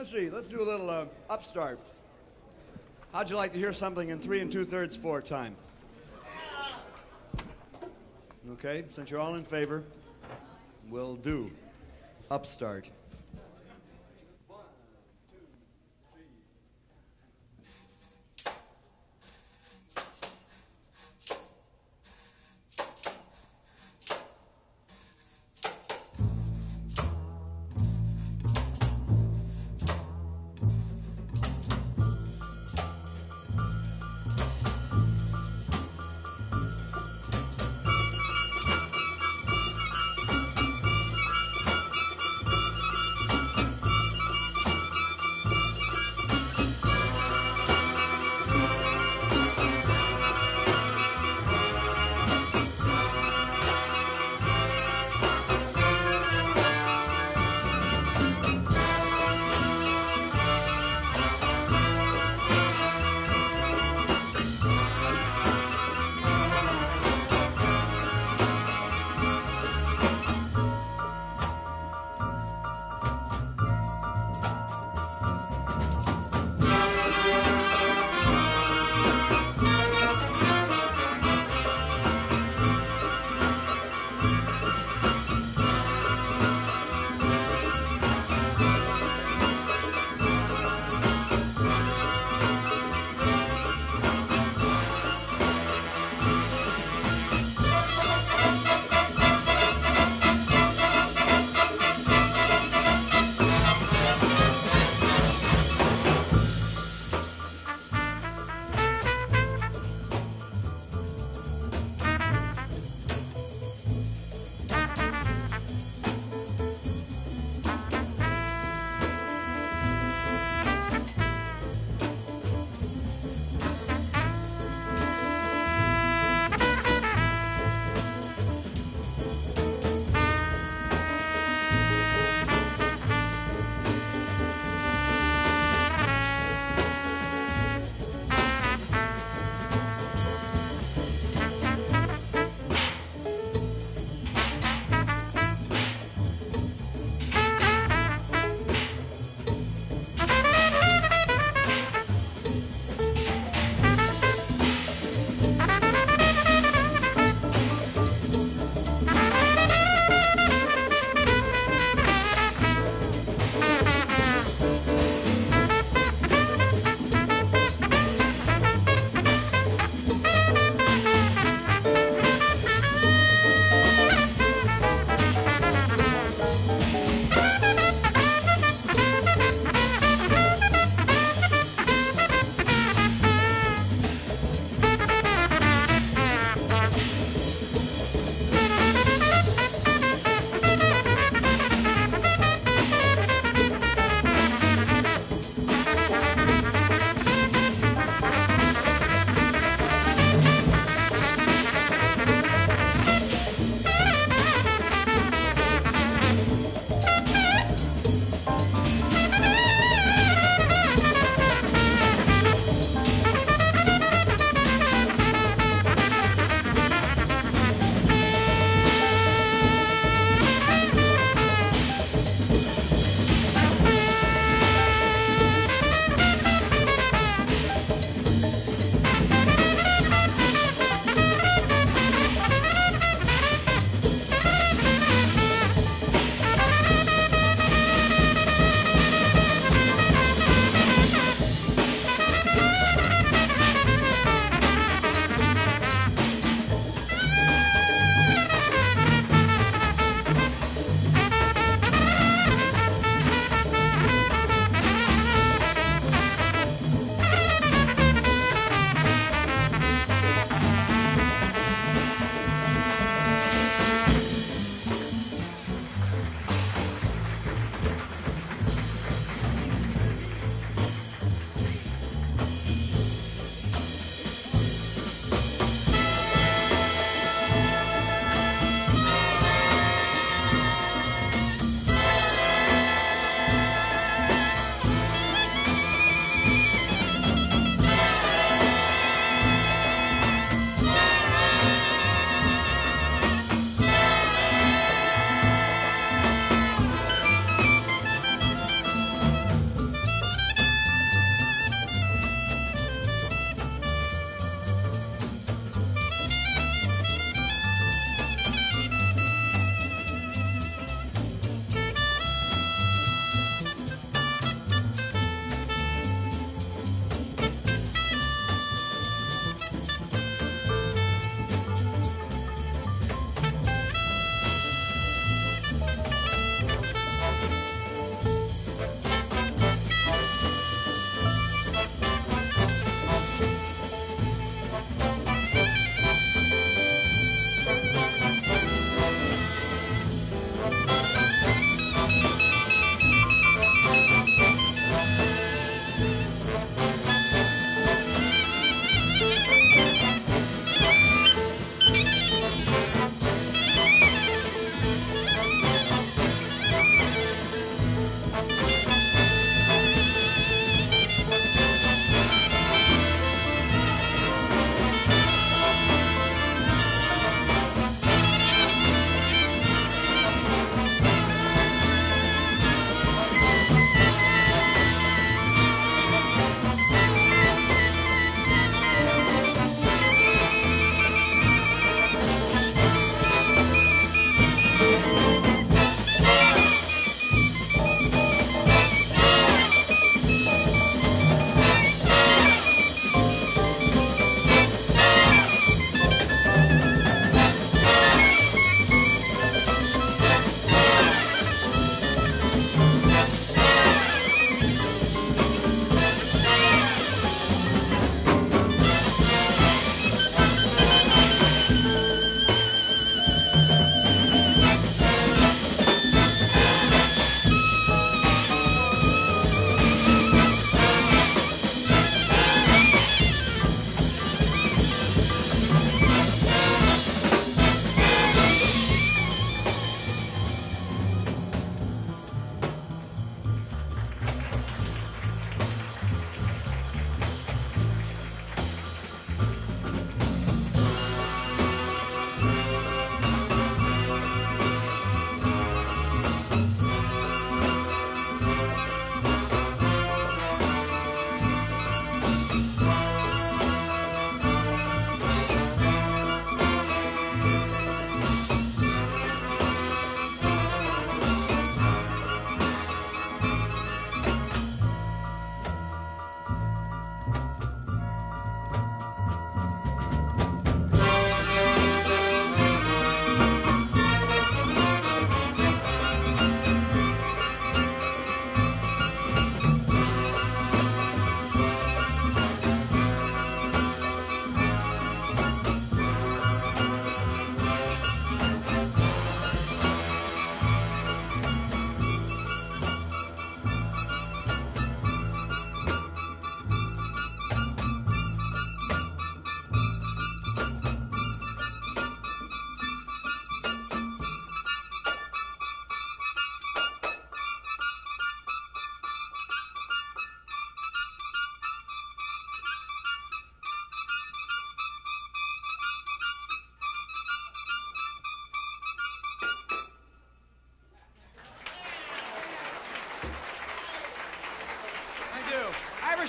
Let's see. Let's do a little uh, upstart. How'd you like to hear something in three and two thirds four time? Okay, since you're all in favor, we'll do upstart.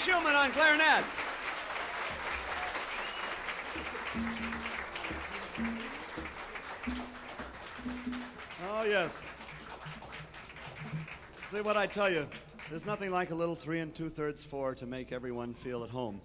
Schulman on clarinet. Oh, yes. See what I tell you. There's nothing like a little three and two thirds four to make everyone feel at home.